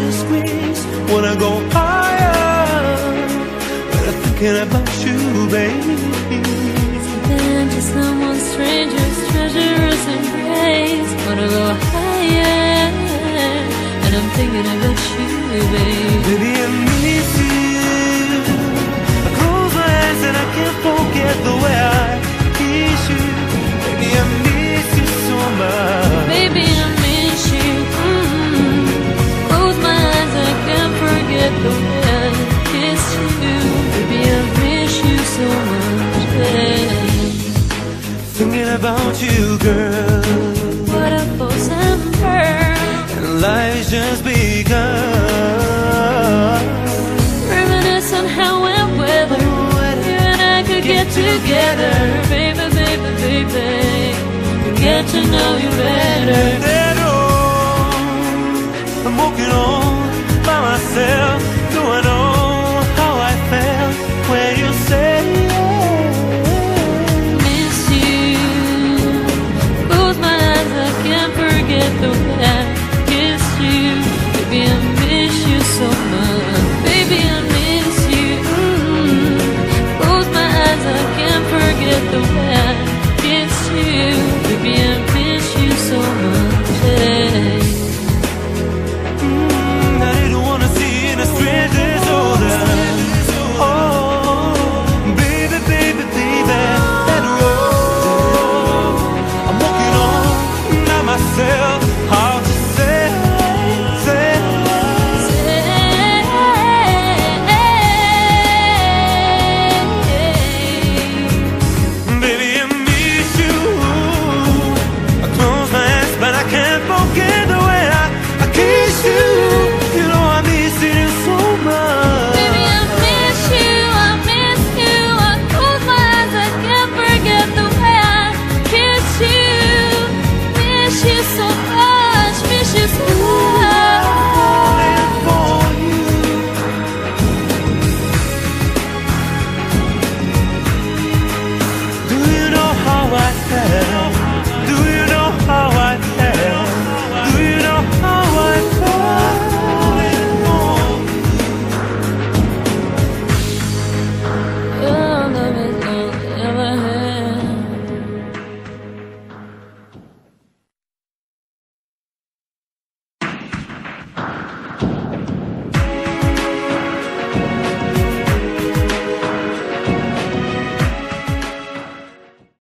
makes me wanna go higher. But I'm thinking about you, baby. Then to someone stranger's treacherous embrace. Wanna go higher, and I'm thinking about you, baby. Baby, I miss you. I close my eyes and I can't you. Baby, I miss you so much. Thinking about you, girl. What a false emperor. And life's just begun. Reminisce on how and whether you and I could get together. Baby, baby, baby. Get to know you better. Oh, I'm walking on by myself. Do I get the that. Kiss you.